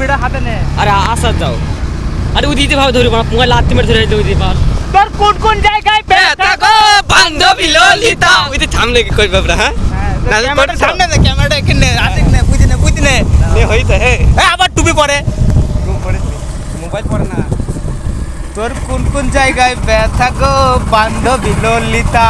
টুপিটা হাতে নে। আরে আসা যাও আরে ওই দিতে ভাবে ধরবো না মোবাইল লাত্তি মেরে ধরে ওই দিতে তোর কোন কোন জায়গায় ব্যথা গো বান্ধবী ললিতা। ওই তো থামলে কি করবে আমরা হ্যাঁ? হ্যাঁ, না সামনে দে ক্যামেরাটা এখানে আসিক না বুঝি না বুঝি না। নে। হইছে হে। আবার টুপি পরে। মোবাইল পড়ে না। তোর কোন কোন জায়গায় ব্যথা গো বান্ধবী ললিতা?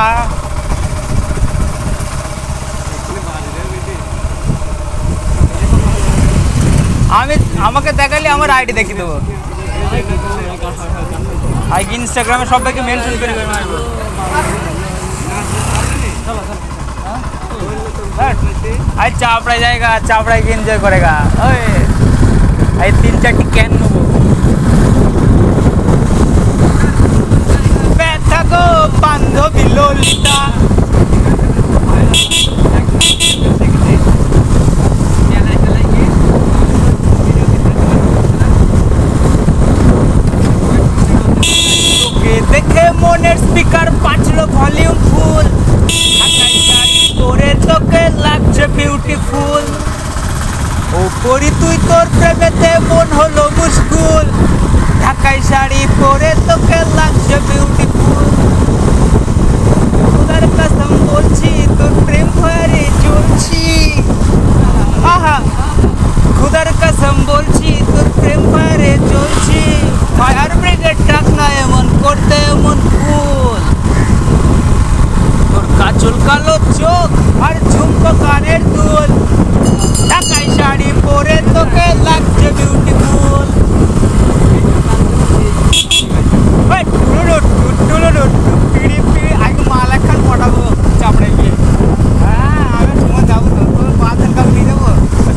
আমি, আমাকে দেখালে আমার আইডি দেখিয়ে দেবো। আর ইনস্টাগ্রামে সবাইকে মেনশন করে মারবো। আজ চাপড়ায় জায়গা চাপড়ায় গিয়ে এনজয় করেগা ওই এই তিন চারটি ক্যান নেব। ব্যথা গো বান্ধবী ললিতা তোকে দেখে মনের স্পিকার পাঁচলো ভলিউম ফুল ঢাকাই শাড়ি পরে তোকে লাগছে বিউটিফুল ও পরি তুই তোর প্রেমেতে মন হলো মুশকুল। ঢাকাই শাড়ি পরে তোকে লাগছে বিউটিফুল খোদার কসম বলছি, তোর প্রেম ভরে চলছি। আহা খুদার কসম বলছি, তোর প্রেম ভরে চলছি। ফায়ার ব্রিগেড ডাক না এমন করতে এমন ফুল তোর কাজল কালো চোখ আর ঝুমকো কানের দুল ঢাকাই শাড়ি পরে তোকে লাগছে বিউটিফুল আগে মাল একখান পটাবো চাপড়ে গিয়ে হ্যাঁ আমি সময় যাব তো তোর পাঁচ দিন কাল নিয়ে যাব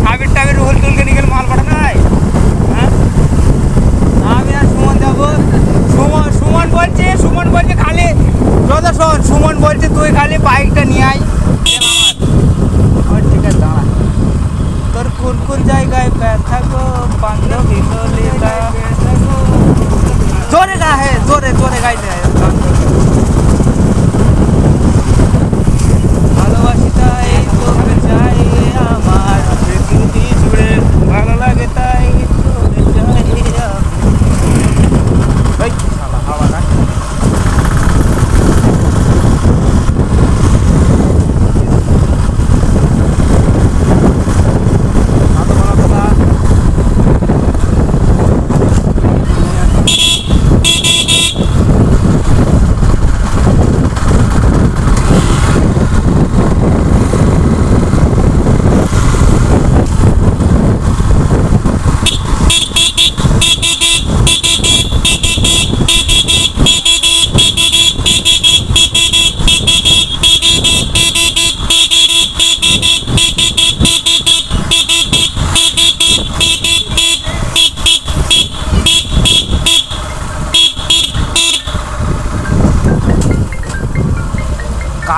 সাবির টাবির রোল টুলকে নিয়ে গেলে মাল পাঠানো হয় হ্যাঁ আমি আর সুমন যাব সুমন সুমন বলছে সুমন বলছে খালি দাদা শোন সুমন বলছে তুই খালি বাইকটা নিয়ে আয় আমার ঠিক আছে দাঁড়া তোর কোন কোন জায়গায় ব্যথা গো বান্ধবী ললিতা জোরে গা হে জোরে জোরে গাইতে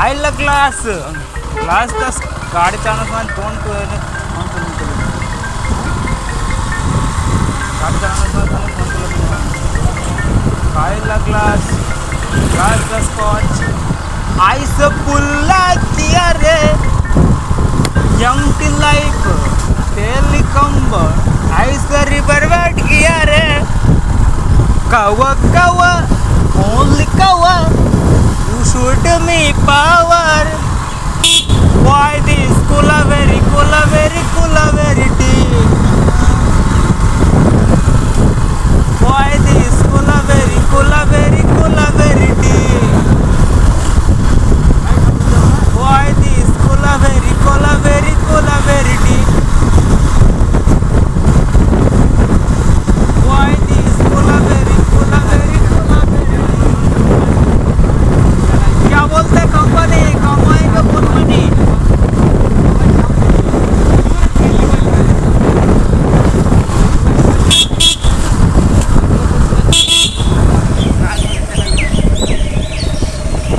ಆಯ್ಲ ಕ್ಲಾಸ್ ಕ್ಲಾಸ್ ತಸ್ ಗಾಡಿ ಚಾಣಸ್ ಮಾಡಿ ತೊಗೊಂಡು ಗಾಡಿ ಚಾಣಸ್ ಆಯ್ಲ ಕ್ಲಾಸ್ क्लास दस पाँच आई से पुल्ला दिया रे। यंग लाइफ तेल कम्ब आई से रिवर बैठ गया रे। कौवा कौवा। Shoot me power.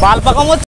বাল পাকামো